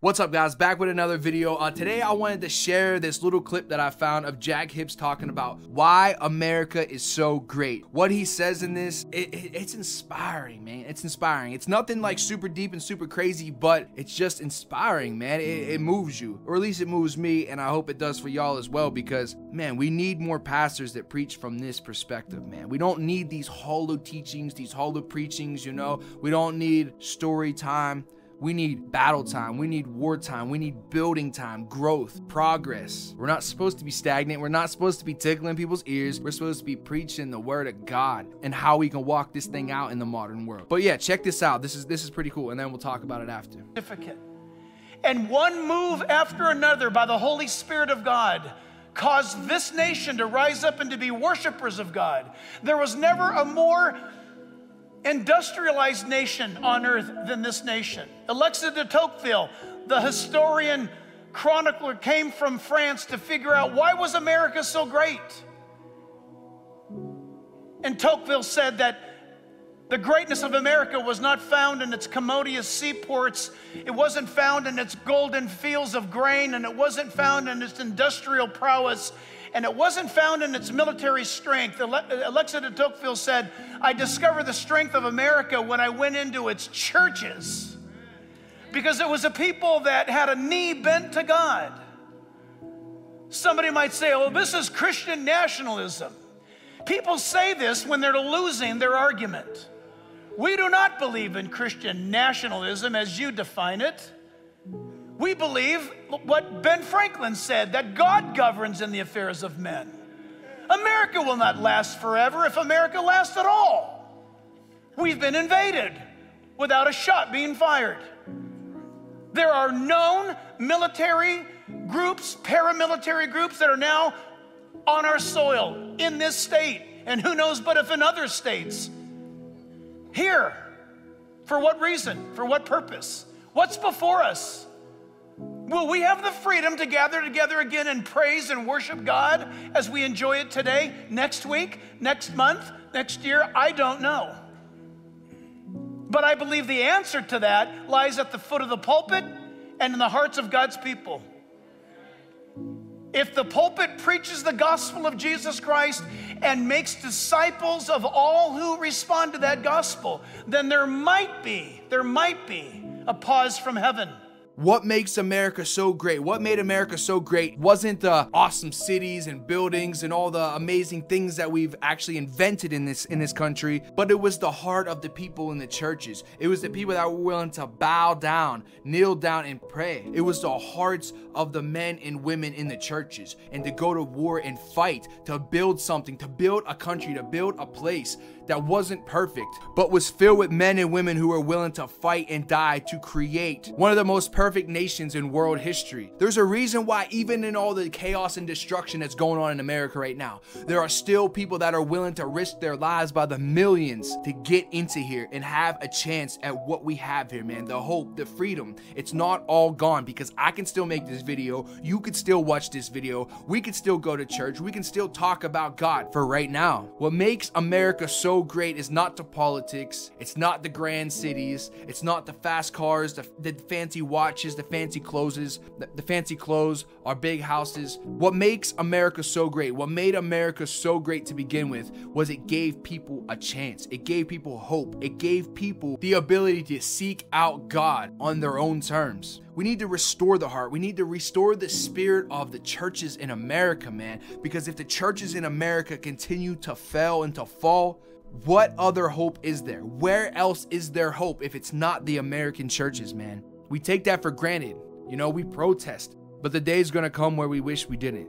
What's up guys, back with another video. Uh, today I wanted to share this little clip that I found of Jack Hibbs talking about why America is so great. What he says in this, it, it, it's inspiring, man. It's inspiring. It's nothing like super deep and super crazy, but it's just inspiring, man. It, it moves you, or at least it moves me, and I hope it does for y'all as well because, man, we need more pastors that preach from this perspective, man. We don't need these hollow teachings, these hollow preachings, you know. We don't need story time. We need battle time. We need war time. We need building time, growth, progress. We're not supposed to be stagnant. We're not supposed to be tickling people's ears. We're supposed to be preaching the word of God and how we can walk this thing out in the modern world. But yeah, check this out. This is this is pretty cool, and then we'll talk about it after. And one move after another by the Holy Spirit of God caused this nation to rise up and to be worshipers of God. There was never a more industrialized nation on earth than this nation. Alexis de Tocqueville, the historian chronicler, came from France to figure out why was America so great. And Tocqueville said that the greatness of America was not found in its commodious seaports. It wasn't found in its golden fields of grain, and it wasn't found in its industrial prowess and it wasn't found in its military strength. Alexis de Tocqueville said, I discovered the strength of America when I went into its churches because it was a people that had a knee bent to God. Somebody might say, oh, this is Christian nationalism. People say this when they're losing their argument. We do not believe in Christian nationalism as you define it. We believe what Ben Franklin said that God governs in the affairs of men. America will not last forever if America lasts at all. We've been invaded without a shot being fired. There are known military groups, paramilitary groups that are now on our soil in this state, and who knows but if in other states. Here. For what reason? For what purpose? What's before us? Will we have the freedom to gather together again and praise and worship God as we enjoy it today, next week, next month, next year? I don't know. But I believe the answer to that lies at the foot of the pulpit and in the hearts of God's people. If the pulpit preaches the gospel of Jesus Christ and makes disciples of all who respond to that gospel, then there might be, there might be a pause from heaven what makes America so great? What made America so great wasn't the awesome cities and buildings and all the amazing things that we've actually invented in this in this country, but it was the heart of the people in the churches. It was the people that were willing to bow down, kneel down and pray. It was the hearts of the men and women in the churches and to go to war and fight, to build something, to build a country, to build a place that wasn't perfect, but was filled with men and women who were willing to fight and die to create one of the most perfect nations in world history. There's a reason why, even in all the chaos and destruction that's going on in America right now, there are still people that are willing to risk their lives by the millions to get into here and have a chance at what we have here, man. The hope, the freedom. It's not all gone because I can still make this video. You could still watch this video. We could still go to church. We can still talk about God for right now. What makes America so great is not the politics, it's not the grand cities, it's not the fast cars, the, the fancy watches, the fancy clothes, the, the fancy clothes, our big houses. What makes America so great, what made America so great to begin with, was it gave people a chance. It gave people hope. It gave people the ability to seek out God on their own terms. We need to restore the heart. We need to restore the spirit of the churches in America, man. Because if the churches in America continue to fail and to fall, what other hope is there? Where else is there hope if it's not the American churches, man? We take that for granted. You know, we protest, but the day is gonna come where we wish we didn't.